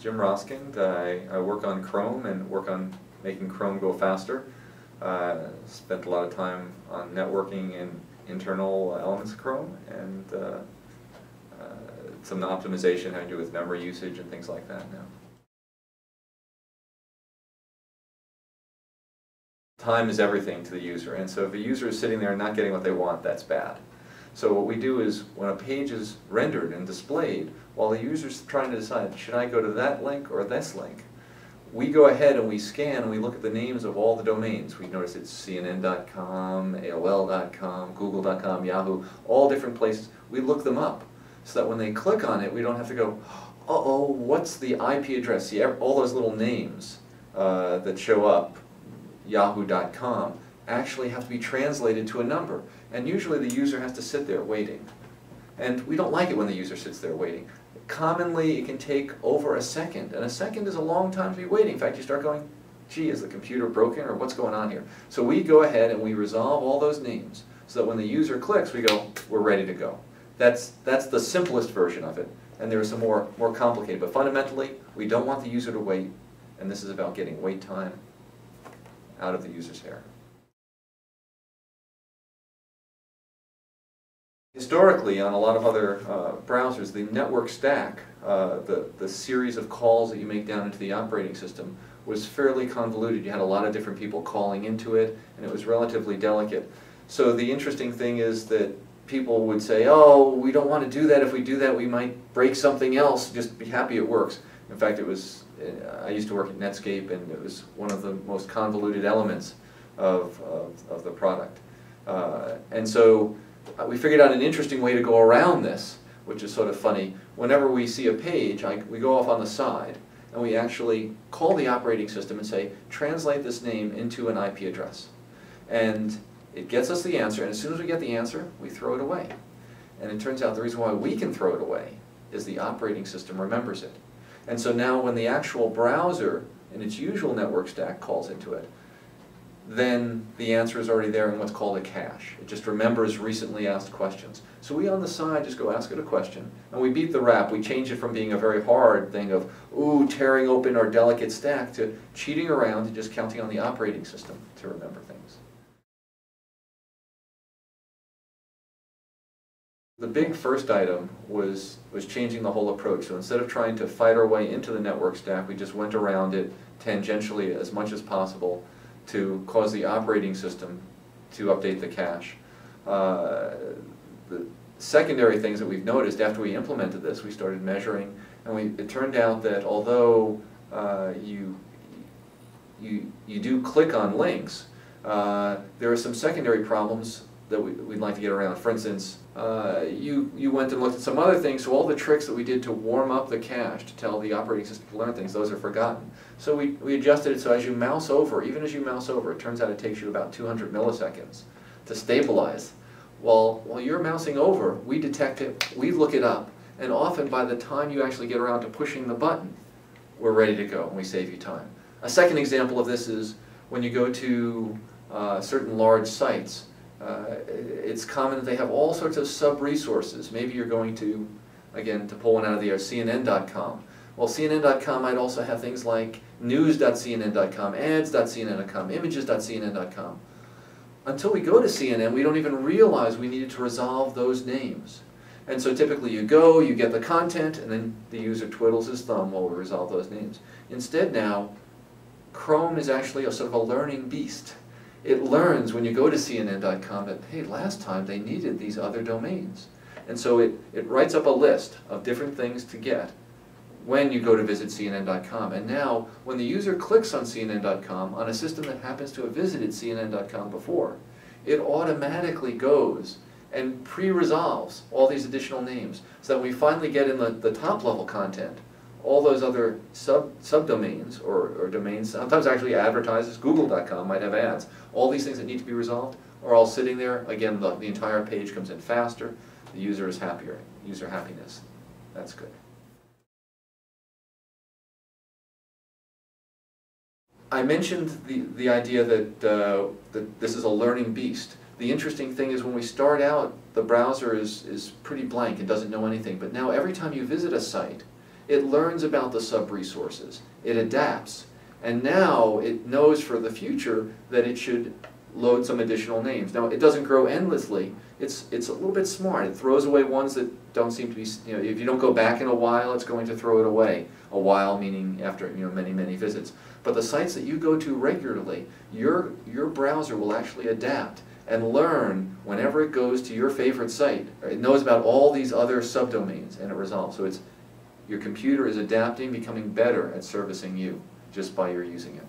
Jim Roskind. I, I work on Chrome and work on making Chrome go faster. Uh, spent a lot of time on networking and internal elements of Chrome and uh, uh, some optimization having to do with memory usage and things like that now. Time is everything to the user, and so if a user is sitting there and not getting what they want, that's bad. So what we do is, when a page is rendered and displayed, while the user's trying to decide, should I go to that link or this link, we go ahead and we scan and we look at the names of all the domains. We notice it's CNN.com, AOL.com, Google.com, Yahoo, all different places. We look them up so that when they click on it, we don't have to go, uh-oh, what's the IP address? See, all those little names uh, that show up, yahoo.com, actually have to be translated to a number. And usually the user has to sit there waiting. And we don't like it when the user sits there waiting. Commonly, it can take over a second, and a second is a long time to be waiting. In fact, you start going, gee, is the computer broken, or what's going on here? So we go ahead and we resolve all those names, so that when the user clicks, we go, we're ready to go. That's, that's the simplest version of it, and there are some more, more complicated. But fundamentally, we don't want the user to wait, and this is about getting wait time out of the user's hair. Historically, on a lot of other uh, browsers, the network stack, uh, the, the series of calls that you make down into the operating system, was fairly convoluted. You had a lot of different people calling into it, and it was relatively delicate. So the interesting thing is that people would say, oh, we don't want to do that. If we do that, we might break something else. Just be happy it works. In fact, it was, uh, I used to work at Netscape, and it was one of the most convoluted elements of, of, of the product. Uh, and so Uh, we figured out an interesting way to go around this, which is sort of funny. Whenever we see a page, I, we go off on the side, and we actually call the operating system and say, translate this name into an IP address. And it gets us the answer, and as soon as we get the answer, we throw it away. And it turns out the reason why we can throw it away is the operating system remembers it. And so now when the actual browser in its usual network stack calls into it, then the answer is already there in what's called a cache. It just remembers recently asked questions. So we on the side just go ask it a question, and we beat the rap. We change it from being a very hard thing of, ooh, tearing open our delicate stack to cheating around and just counting on the operating system to remember things. The big first item was, was changing the whole approach. So instead of trying to fight our way into the network stack, we just went around it tangentially as much as possible to cause the operating system to update the cache. Uh, the secondary things that we've noticed after we implemented this, we started measuring, and we, it turned out that although uh, you, you, you do click on links, uh, there are some secondary problems that we, would like to get around. For instance, uh, you, you went and looked at some other things, so all the tricks that we did to warm up the cache to tell the operating system to learn things, those are forgotten. So we, we adjusted it so as you mouse over, even as you mouse over, it turns out it takes you about 200 milliseconds to stabilize. While, while you're mousing over, we detect it, we look it up, and often by the time you actually get around to pushing the button, we're ready to go and we save you time. A second example of this is when you go to uh, certain large sites, uh, it's common that they have all sorts of sub-resources. Maybe you're going to, again, to pull one out of the air, CNN.com. Well, CNN.com might also have things like news.cnn.com, ads.cnn.com, images.cnn.com. Until we go to CNN, we don't even realize we needed to resolve those names. And so typically you go, you get the content, and then the user twiddles his thumb while we resolve those names. Instead now, Chrome is actually a sort of a learning beast it learns when you go to CNN.com that, hey, last time they needed these other domains. And so it, it writes up a list of different things to get when you go to visit CNN.com. And now, when the user clicks on CNN.com on a system that happens to have visited CNN.com before, it automatically goes and pre-resolves all these additional names so that we finally get in the, the top level content all those other sub subdomains or, or domains, sometimes actually advertises, google.com might have ads, all these things that need to be resolved are all sitting there. Again, the, the entire page comes in faster, the user is happier, user happiness. That's good. I mentioned the, the idea that, uh, that this is a learning beast. The interesting thing is when we start out, the browser is, is pretty blank and doesn't know anything. But now every time you visit a site, it learns about the sub-resources, it adapts, and now it knows for the future that it should load some additional names. Now, it doesn't grow endlessly. It's, it's a little bit smart. It throws away ones that don't seem to be, you know, if you don't go back in a while, it's going to throw it away. A while meaning after, you know, many, many visits. But the sites that you go to regularly, your, your browser will actually adapt and learn whenever it goes to your favorite site. It knows about all these other subdomains and it resolves. So it's, your computer is adapting, becoming better at servicing you just by your using it.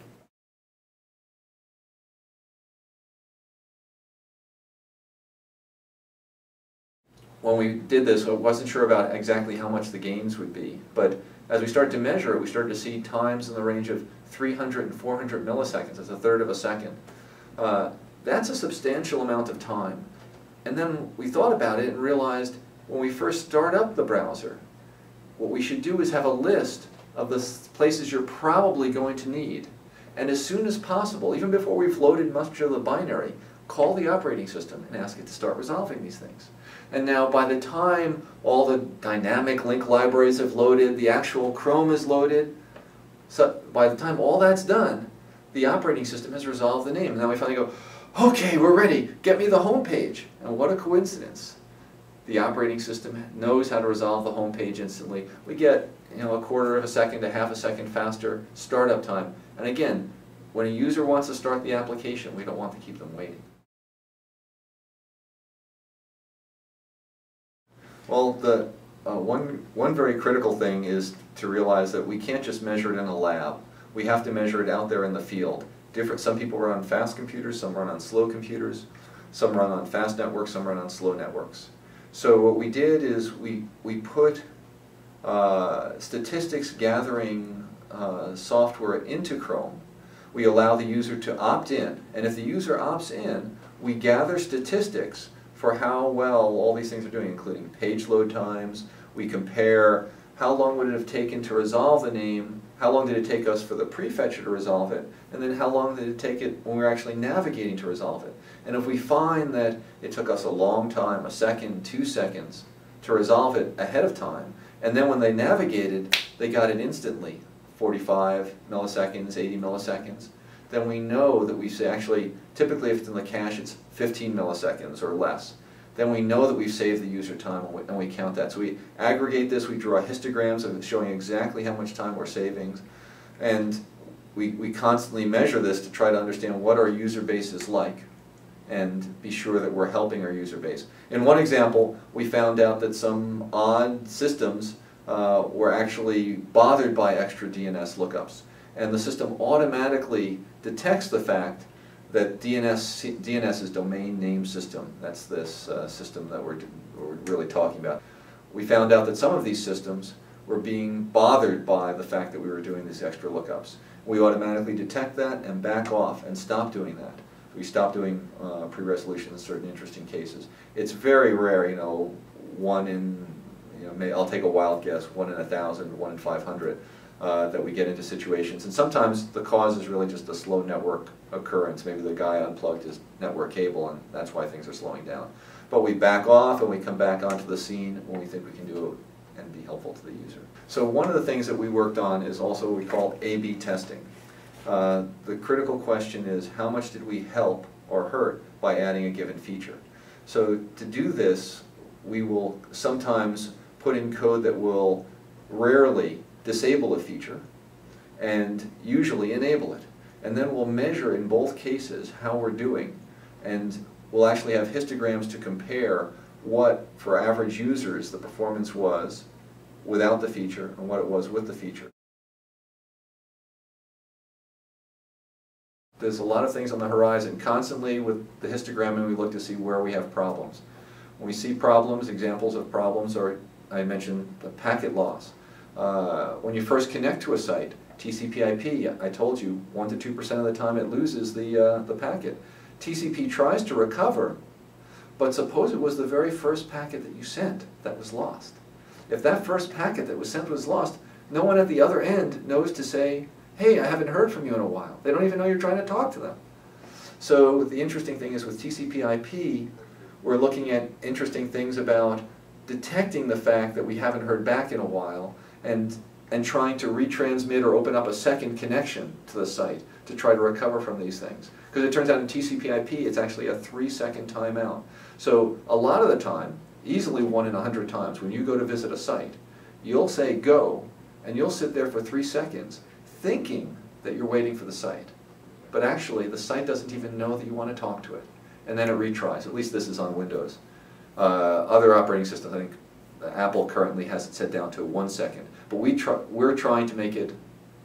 when we did this, I wasn't sure about exactly how much the gains would be, but as we started to measure it, we started to see times in the range of 300 and 400 milliseconds, that's a third of a second. Uh, that's a substantial amount of time. And then we thought about it and realized when we first start up the browser, what we should do is have a list of the places you're probably going to need. And as soon as possible, even before we've loaded much of the binary, call the operating system and ask it to start resolving these things. And now by the time all the dynamic link libraries have loaded, the actual Chrome is loaded, so by the time all that's done, the operating system has resolved the name. And now we finally go, okay, we're ready, get me the home page. And what a coincidence. The operating system knows how to resolve the home page instantly. We get you know, a quarter of a second to half a second faster startup time. And again, when a user wants to start the application, we don't want to keep them waiting. Well, the uh, one, one very critical thing is to realize that we can't just measure it in a lab. We have to measure it out there in the field. Different, some people run on fast computers, some run on slow computers, some run on fast networks, some run on slow networks. So what we did is we, we put uh, statistics gathering uh, software into Chrome. We allow the user to opt in, and if the user opts in, we gather statistics for how well all these things are doing, including page load times. We compare how long would it have taken to resolve the name, how long did it take us for the prefetcher to resolve it, and then how long did it take it when we were actually navigating to resolve it. And if we find that it took us a long time, a second, two seconds, to resolve it ahead of time, and then when they navigated, they got it instantly, 45 milliseconds, 80 milliseconds, then we know that we say actually, typically if it's in the cache, it's 15 milliseconds or less. Then we know that we've saved the user time and we, count that. So we aggregate this, we draw histograms of showing exactly how much time we're saving. And we, we constantly measure this to try to understand what our user base is like and be sure that we're helping our user base. In one example, we found out that some odd systems uh, were actually bothered by extra DNS lookups and the system automatically detects the fact that DNS, DNS is domain name system. That's this uh, system that we're, we're really talking about. We found out that some of these systems were being bothered by the fact that we were doing these extra lookups. We automatically detect that and back off and stop doing that. We stop doing uh, pre-resolution in certain interesting cases. It's very rare, you know, one in, you know, may, I'll take a wild guess, one in a thousand, one in 500 uh, that we get into situations. And sometimes the cause is really just a slow network occurrence. Maybe the guy unplugged his network cable and that's why things are slowing down. But we back off and we come back onto the scene when we think we can do it and be helpful to the user. So one of the things that we worked on is also what we call A-B testing. Uh, the critical question is how much did we help or hurt by adding a given feature? So to do this, we will sometimes put in code that will rarely disable a feature and usually enable it. And then we'll measure in both cases how we're doing. And we'll actually have histograms to compare what, for average users, the performance was without the feature and what it was with the feature. There's a lot of things on the horizon. Constantly with the histogramming we look to see where we have problems. When we see problems, examples of problems are, I mentioned, the packet loss. Uh, when you first connect to a site, TCP IP, I told you, 1 to 2% of the time it loses the, uh, the packet. TCP tries to recover, but suppose it was the very first packet that you sent that was lost. If that first packet that was sent was lost, no one at the other end knows to say, hey, I haven't heard from you in a while. They don't even know you're trying to talk to them. So the interesting thing is with TCP IP, we're looking at interesting things about detecting the fact that we haven't heard back in a while and, and trying to retransmit or open up a second connection to the site to try to recover from these things. Because it turns out in TCP IP, it's actually a three second timeout. So a lot of the time, easily one in a hundred times, when you go to visit a site, you'll say go, and you'll sit there for three seconds thinking that you're waiting for the site. But actually, the site doesn't even know that you want to talk to it. And then it retries. At least this is on Windows. Uh, other operating systems, I think Apple currently has it set down to one second. But we try, we're trying to make it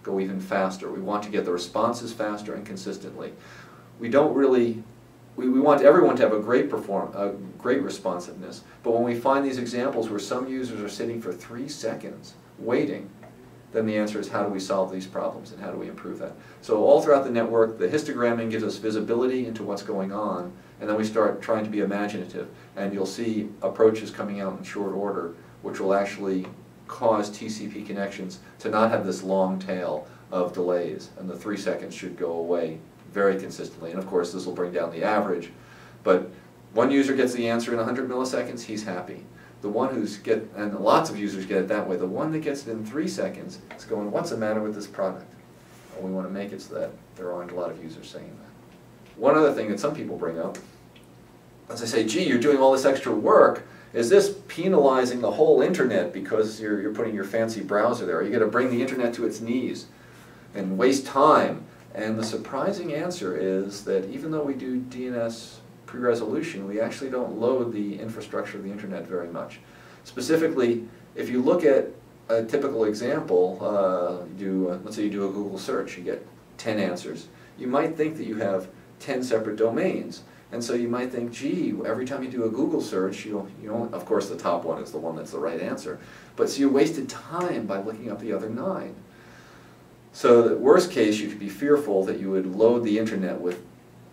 go even faster. We want to get the responses faster and consistently. We don't really, we, we want everyone to have a great perform, a great responsiveness. But when we find these examples where some users are sitting for three seconds waiting, then the answer is how do we solve these problems and how do we improve that? So all throughout the network, the histogramming gives us visibility into what's going on, and then we start trying to be imaginative. And you'll see approaches coming out in short order, which will actually cause TCP connections to not have this long tail of delays, and the three seconds should go away very consistently. And of course, this will bring down the average, but one user gets the answer in 100 milliseconds, he's happy. The one who's get, and lots of users get it that way, the one that gets it in three seconds is going, what's the matter with this product? And we want to make it so that there aren't a lot of users saying that. One other thing that some people bring up, as I say, gee, you're doing all this extra work, is this penalizing the whole internet because you're, you're putting your fancy browser there? Are you going to bring the internet to its knees and waste time? And the surprising answer is that even though we do DNS pre-resolution, we actually don't load the infrastructure of the internet very much. Specifically, if you look at a typical example, uh, do, uh, let's say you do a Google search, you get 10 answers. You might think that you have 10 separate domains. And so you might think, gee, every time you do a Google search, you you know, of course the top one is the one that's the right answer. But so you wasted time by looking up the other nine. So the worst case, you could be fearful that you would load the internet with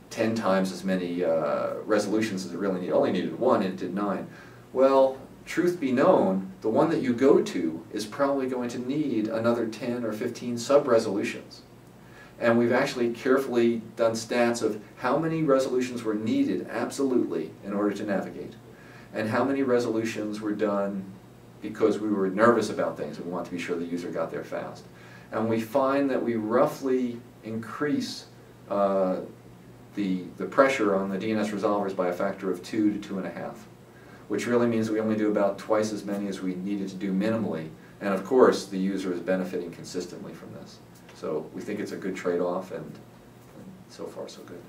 10 times as many uh, resolutions as it really needed. only needed one and it did nine. Well, truth be known, the one that you go to is probably going to need another 10 or 15 sub-resolutions. And we've actually carefully done stats of how many resolutions were needed absolutely in order to navigate, and how many resolutions were done because we were nervous about things and we want to be sure the user got there fast. And we find that we roughly increase uh, the, the pressure on the DNS resolvers by a factor of two to two and a half, which really means we only do about twice as many as we needed to do minimally. And of course, the user is benefiting consistently from this. So we think it's a good trade-off, and, and so far so good.